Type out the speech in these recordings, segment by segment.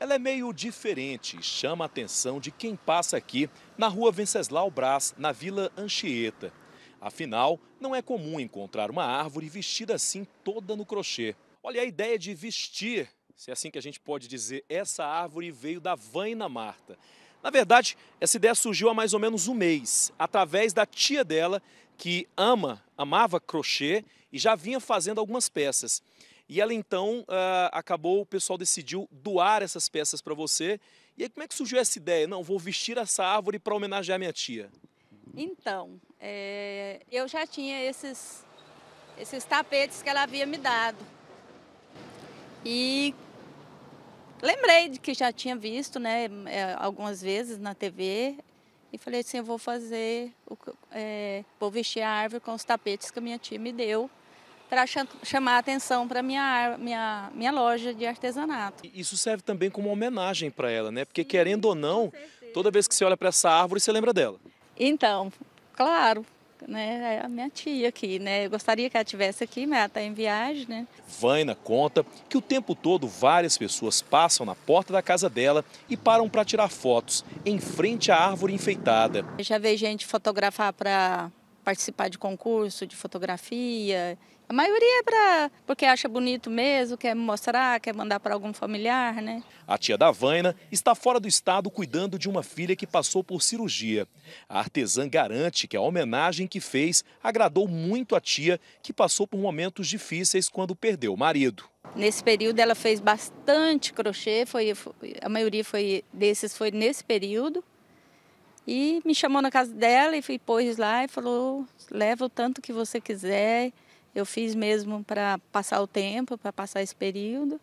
Ela é meio diferente e chama a atenção de quem passa aqui na rua Venceslau Brás, na Vila Anchieta. Afinal, não é comum encontrar uma árvore vestida assim toda no crochê. Olha, a ideia de vestir, se é assim que a gente pode dizer, essa árvore veio da Vaina Marta. Na verdade, essa ideia surgiu há mais ou menos um mês, através da tia dela, que ama, amava crochê e já vinha fazendo algumas peças. E ela então uh, acabou, o pessoal decidiu doar essas peças para você. E aí como é que surgiu essa ideia? Não, vou vestir essa árvore para homenagear minha tia. Então, é, eu já tinha esses, esses tapetes que ela havia me dado. E lembrei de que já tinha visto, né, é, algumas vezes na TV. E falei assim, eu vou fazer, é, vou vestir a árvore com os tapetes que a minha tia me deu para chamar a atenção para minha minha minha loja de artesanato. Isso serve também como homenagem para ela, né? Porque querendo ou não, toda vez que você olha para essa árvore, você lembra dela. Então, claro, né? É a minha tia aqui, né? Eu gostaria que ela estivesse aqui, mas ela está em viagem, né? Vaina conta que o tempo todo várias pessoas passam na porta da casa dela e param para tirar fotos em frente à árvore enfeitada. Eu já vejo gente fotografar para participar de concurso de fotografia. A maioria é para porque acha bonito mesmo, quer mostrar, quer mandar para algum familiar, né? A tia da Vaina está fora do estado cuidando de uma filha que passou por cirurgia. A artesã garante que a homenagem que fez agradou muito a tia, que passou por momentos difíceis quando perdeu o marido. Nesse período ela fez bastante crochê, foi, a maioria foi desses foi nesse período. E me chamou na casa dela e pôs lá e falou: leva o tanto que você quiser. Eu fiz mesmo para passar o tempo, para passar esse período.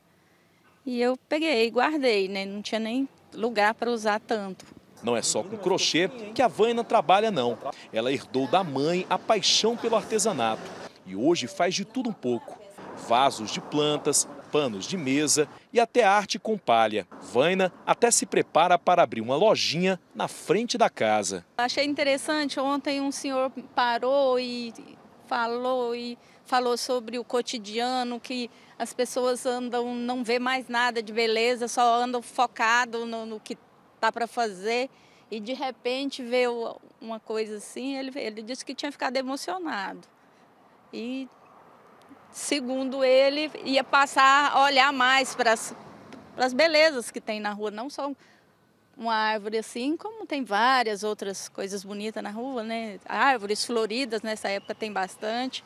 E eu peguei, guardei, né? Não tinha nem lugar para usar tanto. Não é só com crochê que a Vaina trabalha, não. Ela herdou da mãe a paixão pelo artesanato e hoje faz de tudo um pouco. Vasos de plantas, panos de mesa e até arte com palha. Vaina até se prepara para abrir uma lojinha na frente da casa. Achei interessante, ontem um senhor parou e falou e falou sobre o cotidiano, que as pessoas andam, não vê mais nada de beleza, só andam focado no, no que tá para fazer. E de repente vê uma coisa assim, ele, ele disse que tinha ficado emocionado. E segundo ele, ia passar a olhar mais para as belezas que tem na rua, não só uma árvore assim, como tem várias outras coisas bonitas na rua, né? Árvores floridas nessa época tem bastante.